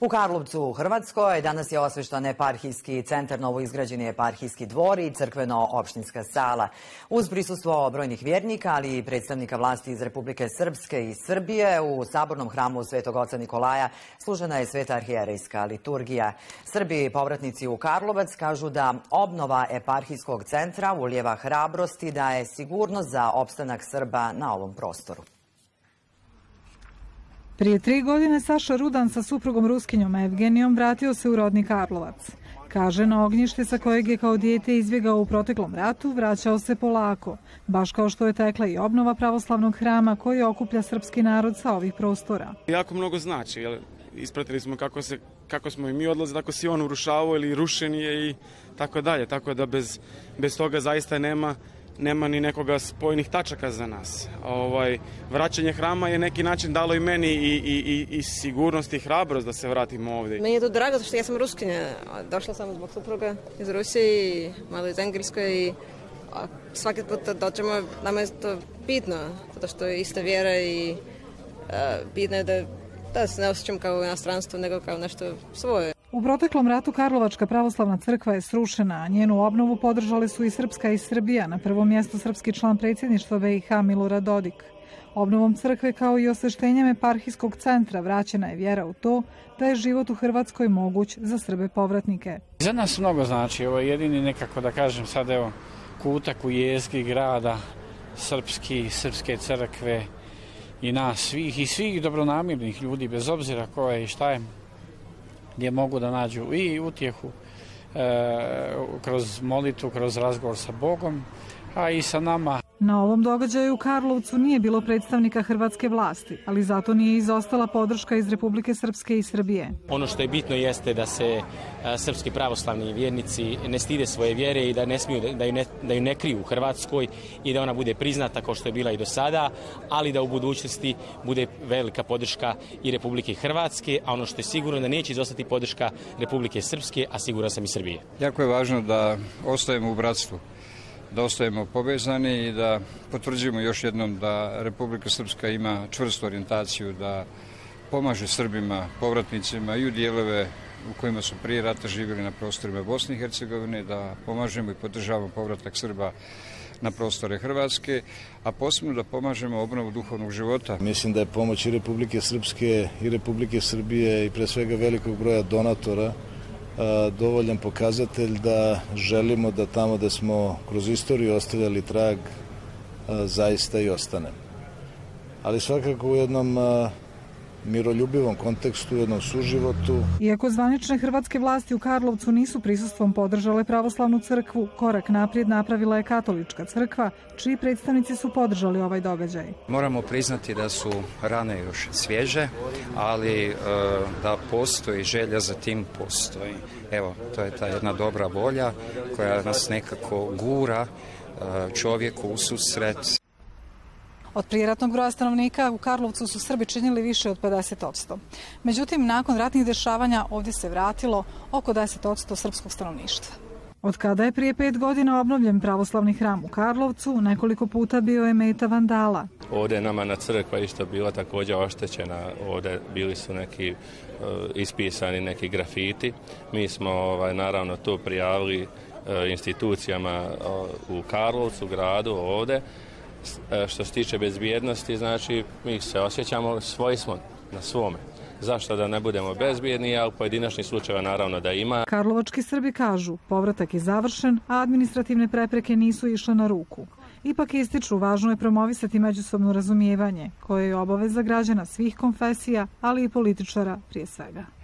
U Karlovcu u Hrvatskoj danas je osveštan eparhijski centar, novo izgrađeni eparhijski dvor i crkveno-opštinska sala. Uz prisustvo brojnih vjernika, ali i predstavnika vlasti iz Republike Srpske i Srbije, u sabornom hramu Svetog oca Nikolaja služena je sveta arhijerejska liturgija. Srbi povratnici u Karlovac kažu da obnova eparhijskog centra uljeva hrabrosti da je sigurnost za opstanak Srba na ovom prostoru. Prije tri godine Saša Rudan sa suprugom Ruskinjom Evgenijom vratio se u rodni Karlovac. Kaže, na ognjište sa kojeg je kao dijete izbjegao u proteklom ratu, vraćao se polako, baš kao što je tekla i obnova pravoslavnog hrama koji okuplja srpski narod sa ovih prostora. Jako mnogo znači, jer ispratili smo kako, se, kako smo i mi odlazi, tako se on urušavao ili rušen je i tako dalje. Tako da bez, bez toga zaista nema nema ni nekoga spojnih tačaka za nas. Ovaj, vraćanje hrama je neki način dalo i meni i, i, i sigurnost i hrabrost da se vratimo ovdje. Meni je to drago što ja sam ruskinja. Došla sam zbog supruga iz Rusije i malo iz Engleske i a svaki put dođemo, nama je to bitno, zato što je ista vjera i a, bitno je da, da se ne osjećam kao u nego kao nešto svoje. U proteklom ratu Karlovačka pravoslavna crkva je srušena, a njenu obnovu podržali su i Srpska i Srbija, na prvom mjestu srpski član predsjedništva BiH Milorad Dodik. Obnovom crkve kao i osveštenjem eparhijskog centra vraćena je vjera u to da je život u Hrvatskoj moguć za Srbe povratnike. Za nas mnogo znači, ovo je jedini nekako da kažem sad evo kutak u jezgi grada, srpski, srpske crkve i nas svih i svih dobronamirnih ljudi bez obzira ko i šta je gdje mogu da nađu i utjehu e, kroz molitu, kroz razgovor sa Bogom, a i sa nama. Na ovom događaju u Karlovcu nije bilo predstavnika hrvatske vlasti, ali zato nije izostala podrška iz Republike Srpske i Srbije. Ono što je bitno jeste da se srpski pravoslavni vjernici ne stide svoje vjere i da ne smiju da ju ne, da ju ne kriju u Hrvatskoj i da ona bude priznata kao što je bila i do sada, ali da u budućnosti bude velika podrška i Republike Hrvatske, a ono što je sigurno da neće izostati podrška Republike Srpske, a siguran sam i Srbije. Jako je važno da ostajemo u bratstvu da ostajemo povezani i da potvrđujemo još jednom da Republika Srpska ima čvrstu orijentaciju da pomaže Srbima, povratnicima i u dijelove u kojima su prije rata živjeli na prostorima Bosne i Hercegovine, da pomažemo i podržavamo povratak Srba na prostore Hrvatske, a posebno da pomažemo obnovu duhovnog života. Mislim da je pomoć i Republike Srpske i Republike Srbije i pre svega velikog broja donatora dovoljan pokazatelj da želimo da tamo da smo kroz istoriju ostavljali trag zaista i ostane. Ali svakako u jednom miroljubivom kontekstu, u jednom suživotu. Iako zvanične hrvatske vlasti u Karlovcu nisu prisustvom podržale pravoslavnu crkvu, korak naprijed napravila je katolička crkva, čiji predstavnici su podržali ovaj događaj. Moramo priznati da su rane još svježe, ali da postoji želja za tim postoji. Evo, to je ta jedna dobra volja koja nas nekako gura čovjeku u susret Od prijeratnog broja stanovnika u Karlovcu su Srbi činili više od 50%. Međutim, nakon ratnih dešavanja ovdje se vratilo oko 10% srpskog stanovništva. Od kada je prije pet godina obnovljen pravoslavni hram u Karlovcu, nekoliko puta bio je meta vandala. Ovdje je nama na crkva isto bila također oštećena, ovdje bili su neki uh, ispisani neki grafiti. Mi smo ovaj, naravno to prijavili uh, institucijama uh, u Karlovcu, gradu, ovdje. Što se tiče bezbjednosti, znači mi se osjećamo, svoji smo na svome. Zašto da ne budemo bezbjedni, a u pojedinačnih slučajeva naravno da ima. Karlovački Srbi kažu, povratak je završen, a administrativne prepreke nisu išle na ruku. Ipak ističu, važno je promovisati međusobno razumijevanje, koje je obaveza građana svih konfesija, ali i političara prije svega.